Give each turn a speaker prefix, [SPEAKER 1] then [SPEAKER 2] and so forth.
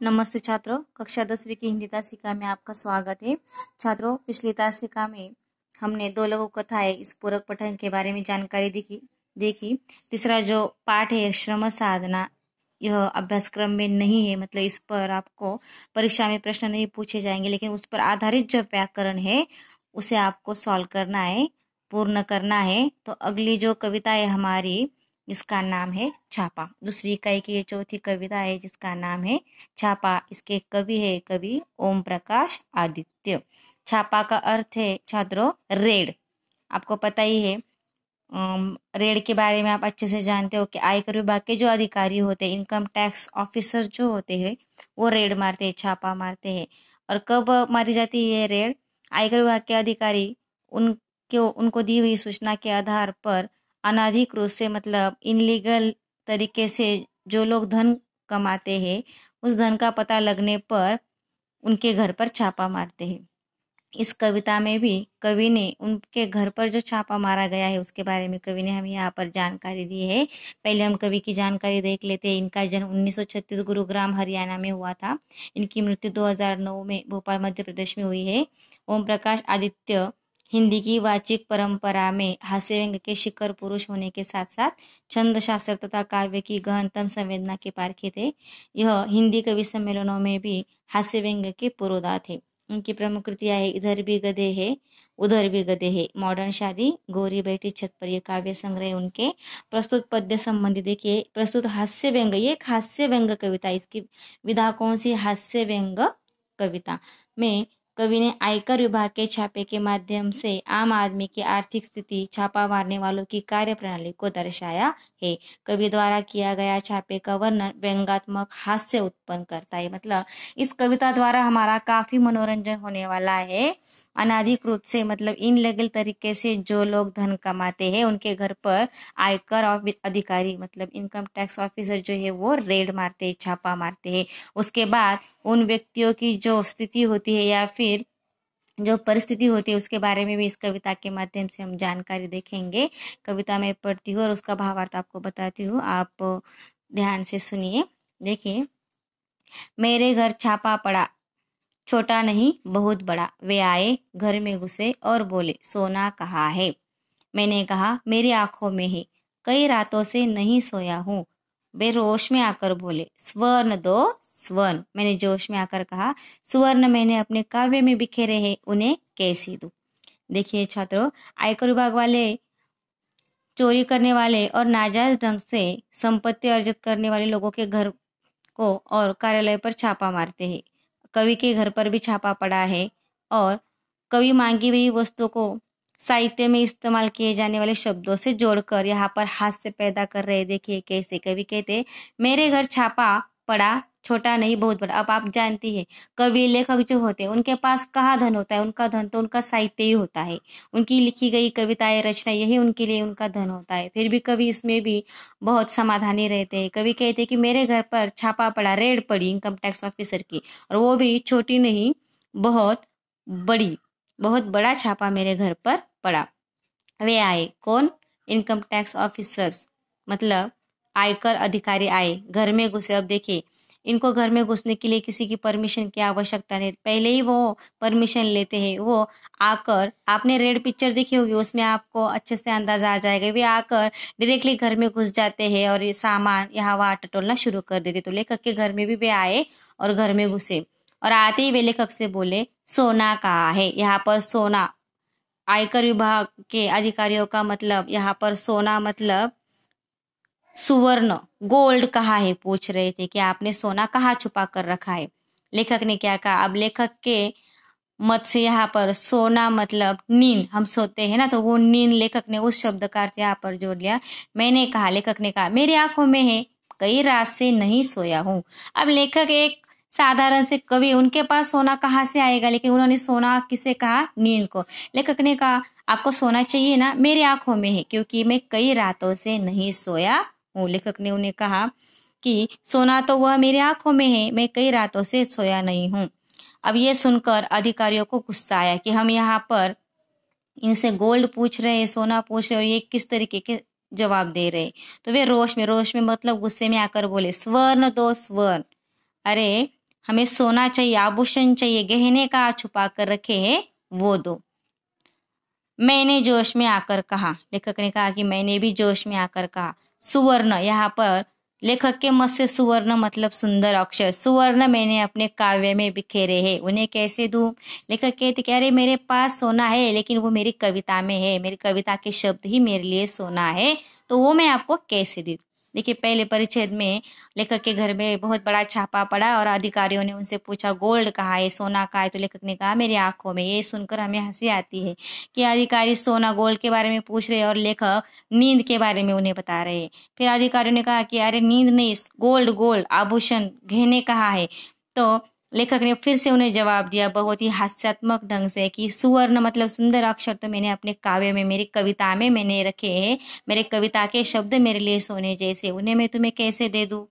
[SPEAKER 1] नमस्ते छात्रों, कक्षा दसवीं की हिंदी तासिका में आपका स्वागत है। छात्रों, पिछली तासिका में हमने दो लघु कथाएँ इस पूरक पठन के बारे में जानकारी देखी देखी। तीसरा जो पाठ है, श्रम साधना, यह अभ्यासक्रम में नहीं है मतलब इस पर आपको परीक्षा में प्रश्न नहीं पूछे जाएँगे, लेकिन उस पर आधारित जो व्याकरण है, उसे आपको सॉल्व करना है, पूर्ण करना है। तो अगली जो कविता है हमारी जिसका नाम है छापा। दूसरी इकाई की चौथी कविता है जिसका नाम है छापा। इसके कवि है कवि ओम प्रकाश आदित्य। छापा का अर्थ है, छात्रों, रेड। आपको पता ही है रेड के बारे में आप अच्छे से जानते हो कि आयकर विभाग के जो अधिकारी होते हैं, इनकम टैक्स ऑफिसर जो होते हैं, वो रेड मारते हैं, छापा मारते हैं। और कब मारी जाती है रेड? आयकर विभाग के अधिकारी, उनके, उनको दी हुई सूचना के आधार पर अनाधिकृत से मतलब इनलीगल तरीके से जो लोग धन कमाते हैं, उस धन का पता लगने पर उनके घर पर छापा मारते हैं। इस कविता में भी कवि ने उनके घर पर जो छापा मारा गया है, उसके बारे में कवि ने हमें यहाँ पर जानकारी दी है। पहले हम कवि की जानकारी देख लेते हैं। इनका जन्म 1936 गुरुग्राम, हरियाणा में हुआ था। इनकी मृत्यु 2009 में भोपाल, मध्य प्रदेश में हुई है। ओम प्रकाश आदित्य हिंदी की वाचिक परंपरा में हास्य व्यंग के शिखर पुरुष होने के साथ साथ छंद शास्त्र तथा काव्य की गहनतम संवेदना के पारखे थे। यह हिंदी कवि सम्मेलनों में भी हास्य व्यंग के पुरोधा थे। उनकी प्रमुख कृतियाँ है, इधर भी गधे है, उधर भी गधे है। मॉडर्न शादी, गोरी बैठी छत पर ये काव्य संग्रह उनके प्रस्तुत पद्य संबंधी देखिए। प्रस्तुत हास्य व्यंग ये एक हास्य व्यंग कविता इसकी विधा कौन सी? हास्य व्यंग कविता में कवि ने आयकर विभाग के छापे के माध्यम से आम आदमी की आर्थिक स्थिति, छापा मारने वालों की कार्य प्रणाली को दर्शाया है। कवि द्वारा किया गया छापे का वर्णन व्यंगात्मक हास्य उत्पन्न करता है। मतलब इस कविता द्वारा हमारा काफ़ी मनोरंजन होने वाला है। अनाधिकृत से मतलब इनलीगल तरीके से जो लोग धन कमाते हैं, उनके घर पर आयकर अधिकारी मतलब इनकम टैक्स ऑफिसर जो है, वो रेड मारते, छापा मारते हैं। उसके बाद उन व्यक्तियों की जो स्थिति होती है या फिर जो परिस्थिति होती है उसके बारे में भी इस कविता के माध्यम से हम जानकारी देखेंगे। कविता में पढ़ती हूँ और उसका भावार्थ आपको बताती हूँ। आप ध्यान से सुनिए। देखिए, मेरे घर छापा पड़ा, छोटा नहीं, बहुत बड़ा। वे आए, घर में घुसे और बोले, सोना कहा है मैंने कहा, मेरी आँखों में है। कई रातों से नहीं सोया हूँ। वे रोश में आकर बोले, स्वर्ण दो, स्वर्ण। मैंने जोश में आकर कहा, स्वर्ण मैंने अपने काव्य में बिखेरे हैं, उन्हें कैसी दू? देखिए छात्रों, आयकर विभाग वाले, चोरी करने वाले और नाजायज ढंग से संपत्ति अर्जित करने वाले लोगों के घर को और कार्यालय पर छापा मारते हैं। कवि के घर पर भी छापा पड़ा है और कवि मांगी हुई वस्तु को साहित्य में इस्तेमाल किए जाने वाले शब्दों से जोड़कर यहाँ पर हास्य पैदा कर रहे देखिए, कैसे? कवि कहते मेरे घर छापा पड़ा, छोटा नहीं, बहुत बड़ा। अब आप जानती है, कवि लेखक जो होते हैं, उनके पास कहाँ धन होता है? उनका धन तो उनका साहित्य ही होता है। उनकी लिखी गई कविताएँ, रचना यही उनके लिए उनका धन होता है। फिर भी कवि इसमें भी बहुत समाधानी रहते हैं। कवि कहते हैं कि मेरे घर पर छापा पड़ा, रेड पड़ी इनकम टैक्स ऑफिसर की, और वो भी छोटी नहीं, बहुत बड़ी, बहुत बड़ा छापा मेरे घर पर पड़ा वे आए। कौन? Income tax officers. मतलब आयकर अधिकारी आए। घर में घुसे। अब देखिए इनको घर में घुसने के लिए किसी की परमिशन की आवश्यकता नहीं। पहले ही वो परमिशन लेते हैं। वो आकर, आपने रेड पिक्चर देखी होगी? उसमें आपको अच्छे से अंदाज़ा आ जाएगा। वे आकर डायरेक्टली घर में घुस जाते हैं और ये सामान, यहाँ वहाँ टटोलना शुरू कर देते तो लेखक के घर में भी वे आए और घर में घुसे। और आते ही वे लेखक से बोले, सोना कहा है? यहाँ पर सोना आयकर विभाग के अधिकारियों का मतलब यहाँ पर सोना मतलब सुवर्ण, गोल्ड कहा है, पूछ रहे थे कि आपने सोना कहाँ छुपा कर रखा है? लेखक ने क्या कहा? अब लेखक के मत से यहाँ पर सोना मतलब नींद, हम सोते हैं ना तो वो नींद लेखक ने उस शब्द का अर्थ यहाँ पर जोड़ लिया। मैंने कहा, लेखक ने कहा, मेरी आँखों में है, कई रात से नहीं सोया हूँ। अब लेखक एक साधारण से कवि उनके पास सोना कहाँ से आएगा? लेकिन उन्होंने सोना किसे कहा? नील को। लेखक ने कहा, आपको सोना चाहिए ना? मेरी आँखों में है, क्योंकि मैं कई रातों से नहीं सोया हूँ। लेखक ने उन्हें कहा कि, सोना तो वह मेरी आँखों में है, मैं कई रातों से सोया नहीं हूँ। अब ये सुनकर अधिकारियों को गुस्सा आया कि हम यहाँ पर इनसे गोल्ड पूछ रहे हैं, सोना पूछ रहे और ये किस तरीके के जवाब दे रहे तो वे रोश में रोश में मतलब गुस्से में आकर बोले, स्वर्ण दो स्वर्ण। अरे हमें सोना चाहिए, आभूषण चाहिए, गहने का छुपा कर रखे है, वो दो। मैंने जोश में आकर कहा, लेखक ने कहा कि मैंने भी जोश में आकर कहा, सुवर्ण, यहाँ पर लेखक के मत से सुवर्ण मतलब सुंदर अक्षर, सुवर्ण मैंने अपने काव्य में बिखेरे हैं, उन्हें कैसे दूँ? लेखक कहते कह रहे मेरे पास सोना है, लेकिन वो मेरी कविता में है, मेरी कविता के शब्द ही मेरे लिए सोना है तो वो मैं आपको कैसे दे? देखिए, पहले परिच्छेद में लेखक के घर में बहुत बड़ा छापा पड़ा और अधिकारियों ने उनसे पूछा, गोल्ड कहा है? सोना कहा है? तो लेखक ने कहा, मेरी आँखों में। ये सुनकर हमें हँसी आती है कि अधिकारी सोना गोल्ड के बारे में पूछ रहे और लेखक नींद के बारे में उन्हें बता रहे। फिर अधिकारियों ने कहा कि, अरे, नींद नहीं, गोल्ड गोल्ड, आभूषण घेने कहा है? तो लेखक ने फिर से उन्हें जवाब दिया बहुत ही हास्यात्मक ढंग से कि सुवर्ण मतलब सुंदर अक्षर तो मैंने अपने काव्य में, मेरी कविता में मैंने रखे हैं। मेरे कविता के शब्द मेरे लिए सोने जैसे, उन्हें मैं तुम्हें कैसे दे दूँ?